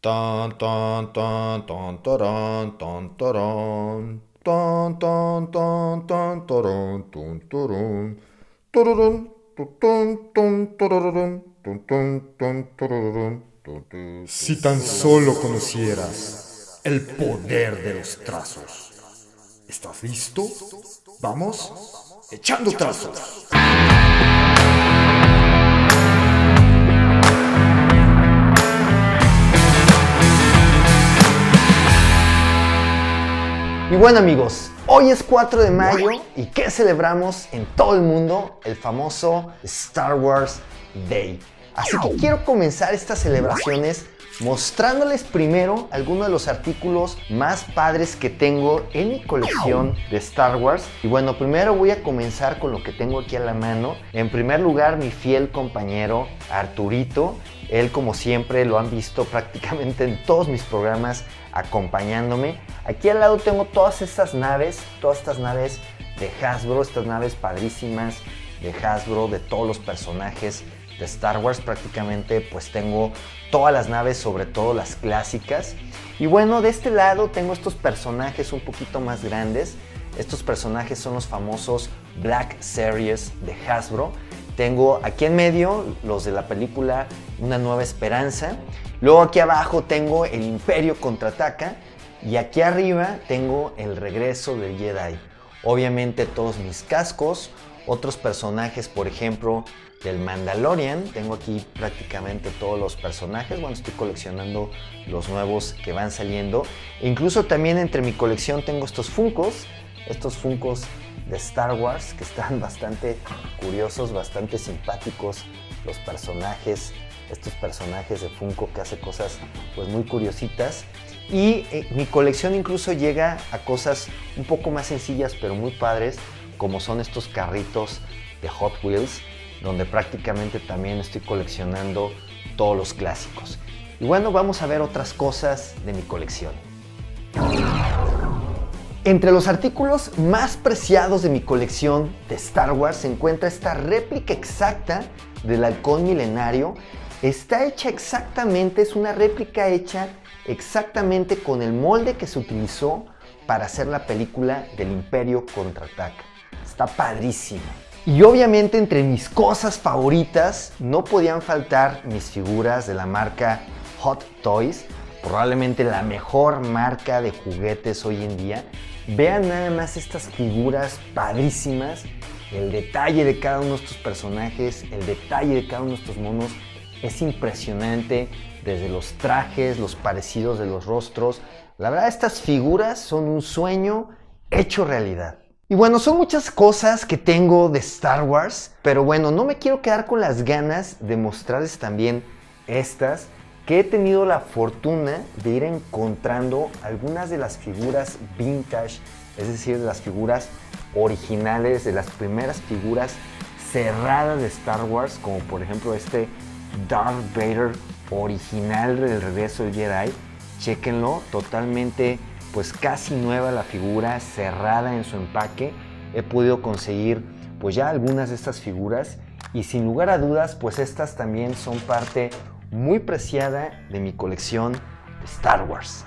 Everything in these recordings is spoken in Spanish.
Tarán, tun, turún. Tururún, tutun, tun, tururún, tutun, tun, tururún, tutun. Si tan solo conocieras el poder de los trazos. ¿Estás listo? Vamos, echando trazos. Y bueno amigos, hoy es 4 de mayo y ¿qué celebramos en todo el mundo? El famoso Star Wars Day. Así que quiero comenzar estas celebraciones mostrándoles primero algunos de los artículos más padres que tengo en mi colección de Star Wars. Y bueno, primero voy a comenzar con lo que tengo aquí a la mano. En primer lugar, mi fiel compañero Arturito. Él, como siempre, lo han visto prácticamente en todos mis programas acompañándome. Aquí al lado tengo todas estas naves, todas estas naves de Hasbro, estas naves padrísimas de Hasbro, de todos los personajes de Star Wars. Prácticamente pues tengo todas las naves, sobre todo las clásicas. Y bueno, de este lado tengo estos personajes un poquito más grandes. Estos personajes son los famosos Black Series de Hasbro. Tengo aquí en medio los de la película Una Nueva Esperanza. Luego aquí abajo tengo El Imperio Contraataca. Y aquí arriba tengo El Regreso del Jedi. Obviamente todos mis cascos. Otros personajes, por ejemplo, del Mandalorian. Tengo aquí prácticamente todos los personajes. Bueno, estoy coleccionando los nuevos que van saliendo. incluso también entre mi colección tengo estos Funcos. Estos Funcos de Star Wars que están bastante curiosos, bastante simpáticos los personajes, estos personajes de Funko que hace cosas pues muy curiositas. Y eh, mi colección incluso llega a cosas un poco más sencillas pero muy padres, como son estos carritos de Hot Wheels, donde prácticamente también estoy coleccionando todos los clásicos. Y bueno, vamos a ver otras cosas de mi colección. Entre los artículos más preciados de mi colección de Star Wars se encuentra esta réplica exacta del halcón milenario. Está hecha exactamente, es una réplica hecha exactamente con el molde que se utilizó para hacer la película del Imperio Contraataca. Está padrísimo. Y obviamente entre mis cosas favoritas no podían faltar mis figuras de la marca Hot Toys, probablemente la mejor marca de juguetes hoy en día. Vean nada más estas figuras padrísimas, el detalle de cada uno de estos personajes, el detalle de cada uno de estos monos es impresionante, desde los trajes, los parecidos de los rostros. La verdad, estas figuras son un sueño hecho realidad. Y bueno, son muchas cosas que tengo de Star Wars, pero bueno, no me quiero quedar con las ganas de mostrarles también estas que he tenido la fortuna de ir encontrando algunas de las figuras vintage, es decir, de las figuras originales, de las primeras figuras cerradas de Star Wars, como por ejemplo este Darth Vader original del regreso del Jedi. Chequenlo, totalmente pues casi nueva la figura, cerrada en su empaque. He podido conseguir pues ya algunas de estas figuras y sin lugar a dudas pues estas también son parte muy preciada de mi colección de Star Wars.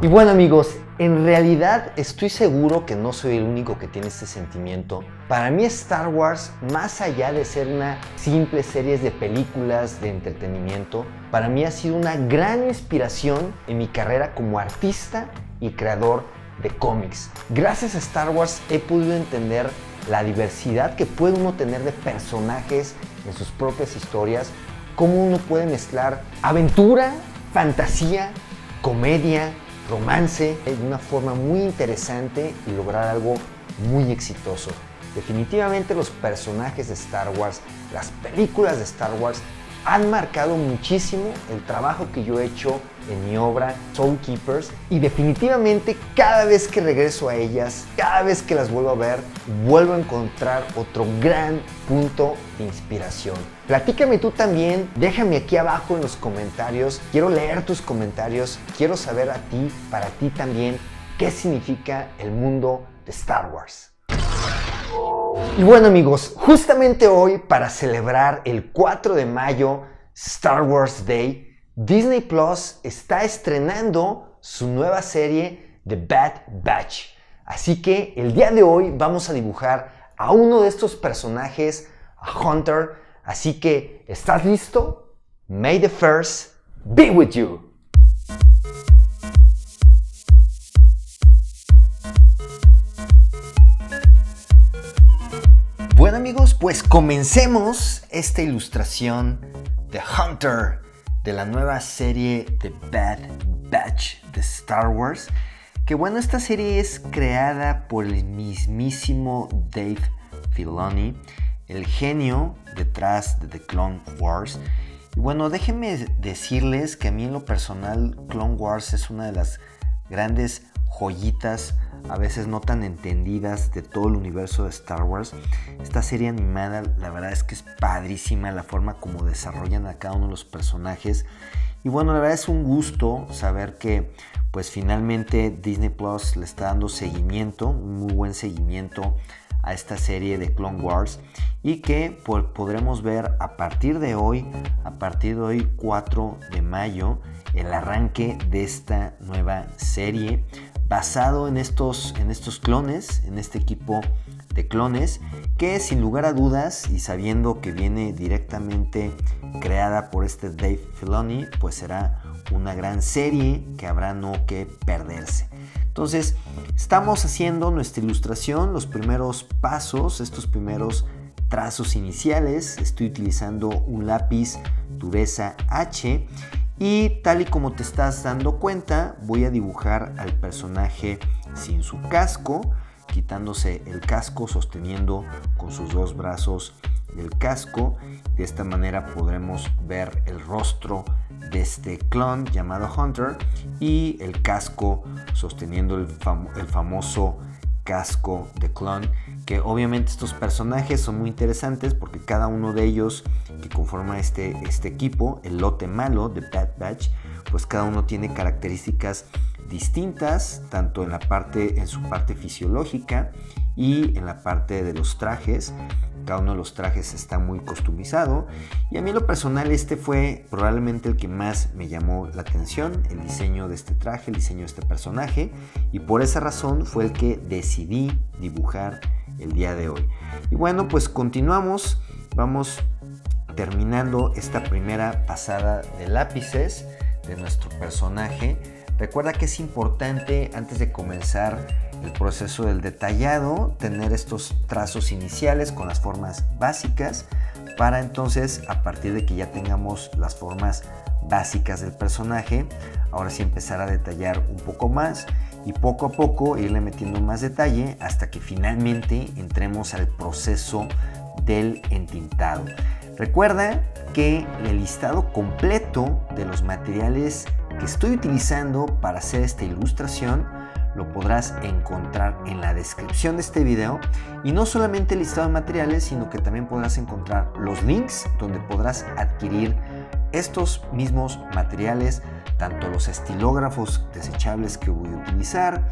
Y bueno amigos, en realidad estoy seguro que no soy el único que tiene este sentimiento. Para mí Star Wars, más allá de ser una simple serie de películas de entretenimiento, para mí ha sido una gran inspiración en mi carrera como artista y creador de cómics. Gracias a Star Wars he podido entender la diversidad que puede uno tener de personajes en sus propias historias cómo uno puede mezclar aventura, fantasía, comedia, romance de una forma muy interesante y lograr algo muy exitoso. Definitivamente los personajes de Star Wars, las películas de Star Wars han marcado muchísimo el trabajo que yo he hecho en mi obra Soul Keepers y definitivamente cada vez que regreso a ellas, cada vez que las vuelvo a ver, vuelvo a encontrar otro gran punto de inspiración. Platícame tú también, déjame aquí abajo en los comentarios, quiero leer tus comentarios, quiero saber a ti, para ti también, qué significa el mundo de Star Wars. Y bueno amigos, justamente hoy para celebrar el 4 de mayo, Star Wars Day, Disney Plus está estrenando su nueva serie The Bad Batch. Así que el día de hoy vamos a dibujar a uno de estos personajes, a Hunter. Así que, ¿estás listo? May the First be with you. Pues comencemos esta ilustración de Hunter de la nueva serie The Bad Batch de Star Wars. Que bueno, esta serie es creada por el mismísimo Dave Filoni, el genio detrás de The Clone Wars. Y bueno, déjenme decirles que a mí en lo personal Clone Wars es una de las grandes joyitas a veces no tan entendidas de todo el universo de Star Wars. Esta serie animada, la verdad es que es padrísima la forma como desarrollan a cada uno de los personajes. Y bueno, la verdad es un gusto saber que pues finalmente Disney Plus le está dando seguimiento, un muy buen seguimiento a esta serie de Clone Wars y que podremos ver a partir de hoy, a partir de hoy 4 de mayo, el arranque de esta nueva serie basado en estos, en estos clones, en este equipo de clones, que sin lugar a dudas y sabiendo que viene directamente creada por este Dave Filoni, pues será una gran serie que habrá no que perderse. Entonces, estamos haciendo nuestra ilustración, los primeros pasos, estos primeros trazos iniciales. Estoy utilizando un lápiz dureza H y tal y como te estás dando cuenta, voy a dibujar al personaje sin su casco, quitándose el casco, sosteniendo con sus dos brazos el casco. De esta manera podremos ver el rostro de este clon llamado Hunter y el casco sosteniendo el, famoso casco de clon que obviamente estos personajes son muy interesantes porque cada uno de ellos que conforma este, este equipo, el lote malo de Bad Batch, pues cada uno tiene características distintas, tanto en la parte, en su parte fisiológica y en la parte de los trajes. Cada uno de los trajes está muy customizado. Y a mí lo personal este fue probablemente el que más me llamó la atención, el diseño de este traje, el diseño de este personaje. Y por esa razón fue el que decidí dibujar el día de hoy. Y bueno, pues continuamos. Vamos terminando esta primera pasada de lápices de nuestro personaje. Recuerda que es importante antes de comenzar el proceso del detallado, tener estos trazos iniciales con las formas básicas para entonces a partir de que ya tengamos las formas básicas del personaje, ahora sí empezar a detallar un poco más y poco a poco irle metiendo más detalle hasta que finalmente entremos al proceso del entintado. Recuerda que el listado completo de los materiales que estoy utilizando para hacer esta ilustración lo podrás encontrar en la descripción de este video. Y no solamente el listado de materiales sino que también podrás encontrar los links donde podrás adquirir estos mismos materiales tanto los estilógrafos desechables que voy a utilizar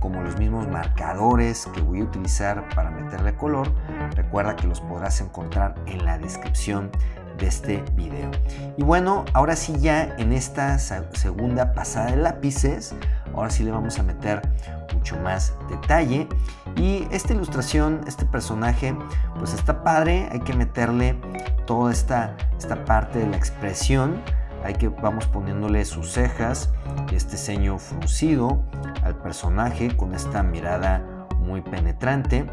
como los mismos marcadores que voy a utilizar para meterle color. Recuerda que los podrás encontrar en la descripción de este video. Y bueno, ahora sí ya en esta segunda pasada de lápices, ahora sí le vamos a meter mucho más detalle. Y esta ilustración, este personaje, pues está padre, hay que meterle toda esta, esta parte de la expresión. Hay que vamos poniéndole sus cejas, este ceño fruncido al personaje con esta mirada muy penetrante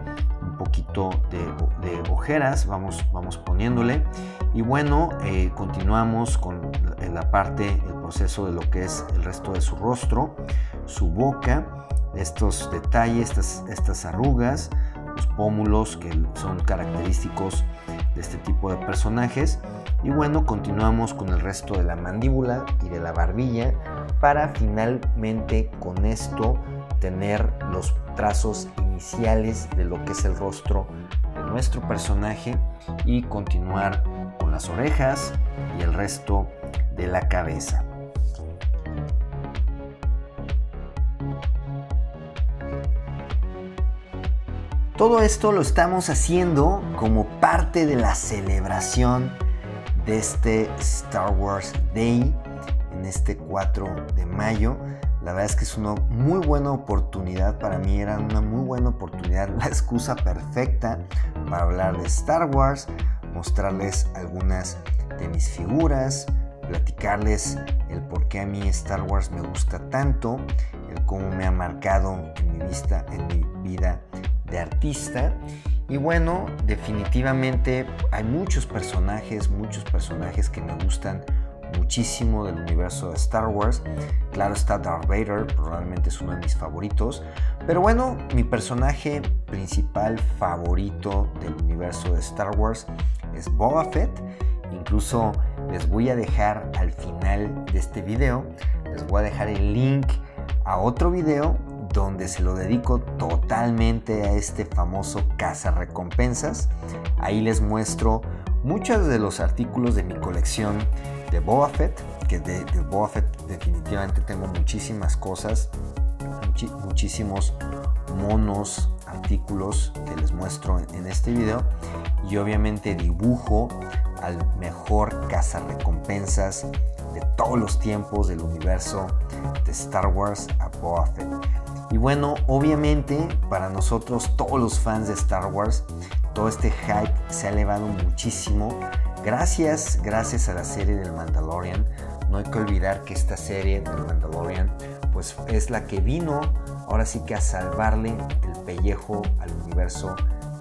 poquito de, ojeras, vamos, vamos poniéndole. Y bueno, eh, continuamos con la parte, el proceso de lo que es el resto de su rostro, su boca, estos detalles, estas, estas arrugas, los pómulos que son característicos de este tipo de personajes. Y bueno, continuamos con el resto de la mandíbula y de la barbilla para finalmente con esto tener los trazos iniciales de lo que es el rostro de nuestro personaje y continuar con las orejas y el resto de la cabeza. Todo esto lo estamos haciendo como parte de la celebración de este Star Wars Day en este 4 de mayo. La verdad es que es una muy buena oportunidad para mí, era una muy buena oportunidad, la excusa perfecta para hablar de Star Wars, mostrarles algunas de mis figuras, platicarles el por qué a mí Star Wars me gusta tanto, el cómo me ha marcado en mi, vista, en mi vida de artista. Y bueno, definitivamente hay muchos personajes, muchos personajes que me gustan muchísimo del universo de Star Wars. Claro está Darth Vader, probablemente es uno de mis favoritos. Pero bueno, mi personaje principal favorito del universo de Star Wars es Boba Fett. Incluso les voy a dejar al final de este video, les voy a dejar el link a otro video donde se lo dedico totalmente a este famoso caza recompensas. Ahí les muestro muchos de los artículos de mi colección de Boba Fett, que de, Boba Fett definitivamente tengo muchísimas cosas, muchísimos monos, artículos que les muestro en, este video y obviamente dibujo al mejor recompensas de todos los tiempos del universo de Star Wars a Boba Fett. Y bueno, obviamente para nosotros, todos los fans de Star Wars, todo este hype se ha elevado muchísimo. Gracias, gracias a la serie del Mandalorian. No hay que olvidar que esta serie del Mandalorian pues es la que vino ahora sí que a salvarle el pellejo al universo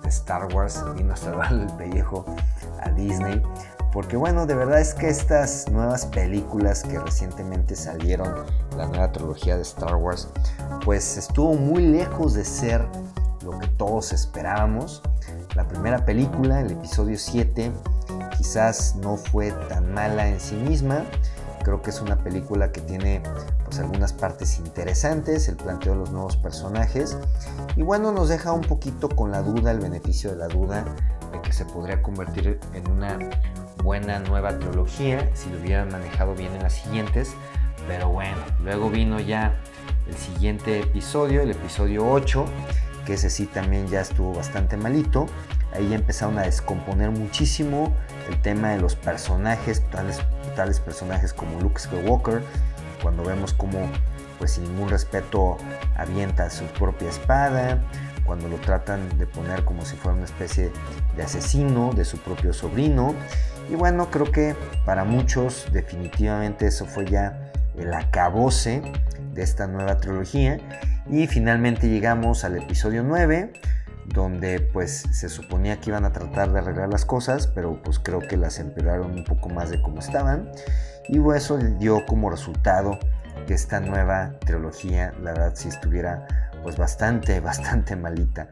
de Star Wars, vino a salvarle el pellejo a Disney. Porque bueno, de verdad es que estas nuevas películas que recientemente salieron, la nueva trilogía de Star Wars, pues estuvo muy lejos de ser lo que todos esperábamos. La primera película, el episodio 7, quizás no fue tan mala en sí misma. Creo que es una película que tiene pues algunas partes interesantes, el planteo de los nuevos personajes y bueno, nos deja un poquito con la duda, el beneficio de la duda de que se podría convertir en una buena nueva trilogía si lo hubieran manejado bien en las siguientes. Pero bueno, luego vino ya el siguiente episodio, el episodio 8, que ese sí también ya estuvo bastante malito. Ahí ya empezaron a descomponer muchísimo el tema de los personajes, tales, personajes como Luke Skywalker, cuando vemos como pues sin ningún respeto avienta su propia espada, cuando lo tratan de poner como si fuera una especie de asesino de su propio sobrino. Y bueno, creo que para muchos definitivamente eso fue ya el acabose de esta nueva trilogía. Y finalmente llegamos al episodio 9, donde pues se suponía que iban a tratar de arreglar las cosas, pero pues creo que las empeoraron un poco más de como estaban. Y eso dio como resultado que esta nueva trilogía, la verdad, si estuviera pues bastante, bastante malita.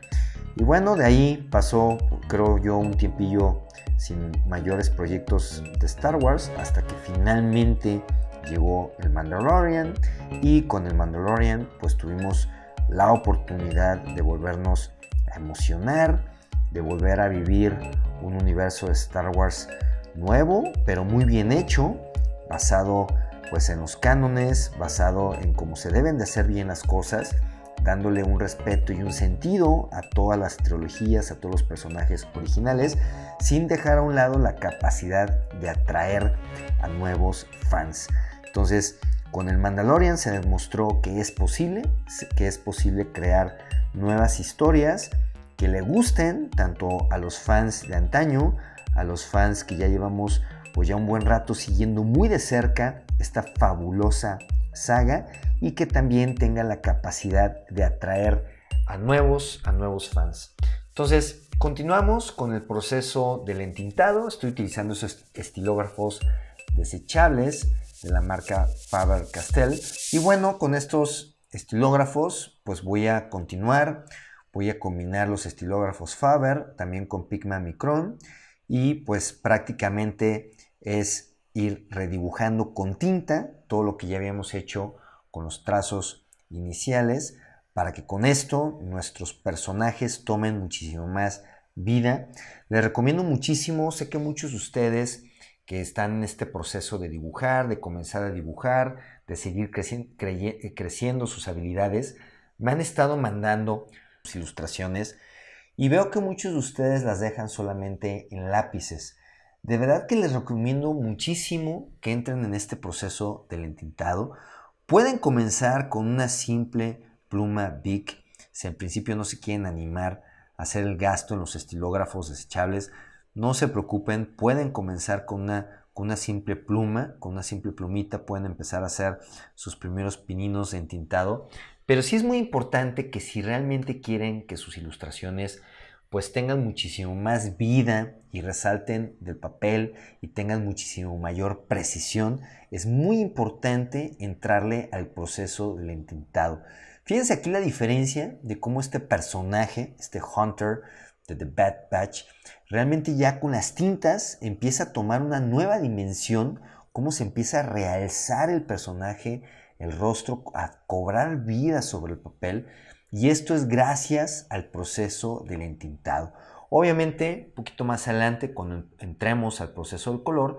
Y bueno, de ahí pasó, creo yo, un tiempillo sin mayores proyectos de Star Wars hasta que finalmente llegó el Mandalorian y con el Mandalorian pues tuvimos la oportunidad de volvernos emocionar, de volver a vivir un universo de Star Wars nuevo, pero muy bien hecho, basado pues en los cánones, basado en cómo se deben de hacer bien las cosas dándole un respeto y un sentido a todas las trilogías, a todos los personajes originales, sin dejar a un lado la capacidad de atraer a nuevos fans. Entonces, con el Mandalorian se demostró que es posible, que es posible crear nuevas historias que le gusten tanto a los fans de antaño, a los fans que ya llevamos pues ya un buen rato siguiendo muy de cerca esta fabulosa saga y que también tenga la capacidad de atraer a nuevos, a nuevos fans. Entonces, continuamos con el proceso del entintado. Estoy utilizando esos estilógrafos desechables de la marca Faber-Castell. Y bueno, con estos estilógrafos, pues voy a continuar. Voy a combinar los estilógrafos Faber también con Pigma Micron y pues prácticamente es ir redibujando con tinta todo lo que ya habíamos hecho con los trazos iniciales para que con esto nuestros personajes tomen muchísimo más vida. Les recomiendo muchísimo, sé que muchos de ustedes que están en este proceso de dibujar, de comenzar a dibujar, de seguir eh, creciendo sus habilidades, me han estado mandando sus ilustraciones y veo que muchos de ustedes las dejan solamente en lápices. De verdad que les recomiendo muchísimo que entren en este proceso del entintado. Pueden comenzar con una simple pluma Bic. Si en principio no se quieren animar a hacer el gasto en los estilógrafos desechables, no se preocupen, pueden comenzar con una, simple pluma, con una simple plumita, pueden empezar a hacer sus primeros pininos de entintado. Pero sí es muy importante que si realmente quieren que sus ilustraciones pues tengan muchísimo más vida y resalten del papel y tengan muchísimo mayor precisión, es muy importante entrarle al proceso del entintado. Fíjense aquí la diferencia de cómo este personaje, este Hunter de The Bad Batch, realmente ya con las tintas empieza a tomar una nueva dimensión, cómo se empieza a realzar el personaje, el rostro, a cobrar vida sobre el papel y esto es gracias al proceso del entintado. Obviamente, un poquito más adelante, cuando entremos al proceso del color,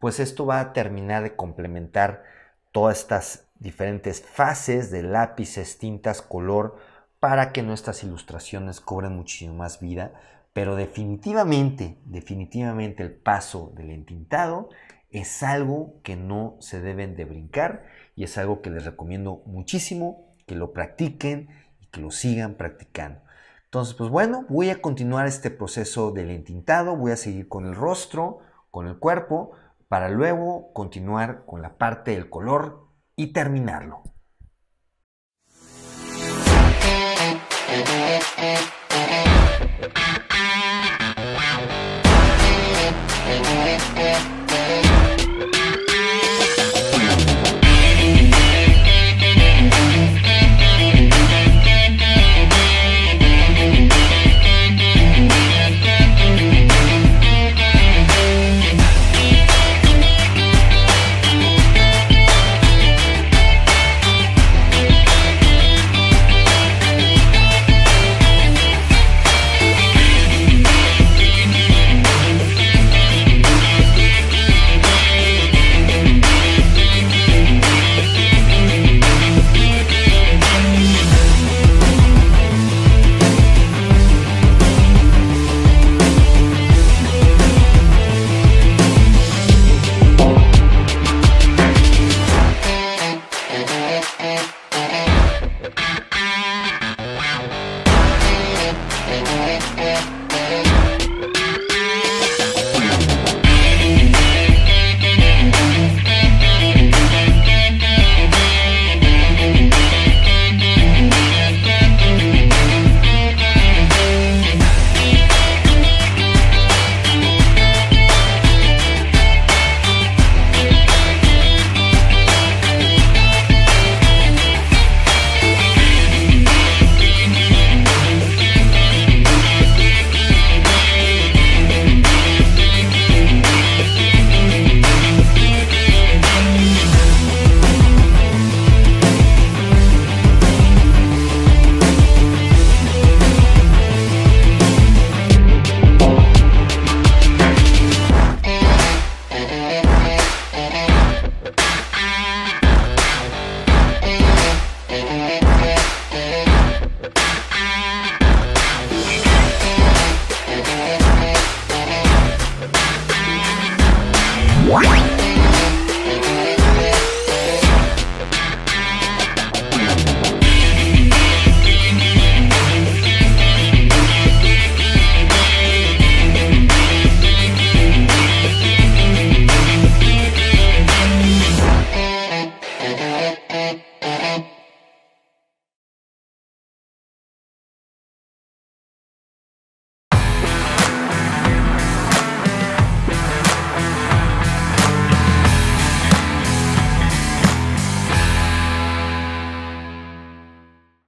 pues esto va a terminar de complementar todas estas diferentes fases de lápices, tintas, color, para que nuestras ilustraciones cobren muchísimo más vida. Pero definitivamente, definitivamente el paso del entintado es algo que no se deben de brincar y es algo que les recomiendo muchísimo que lo practiquen que lo sigan practicando. Entonces, pues bueno, voy a continuar este proceso del entintado, voy a seguir con el rostro, con el cuerpo, para luego continuar con la parte del color y terminarlo.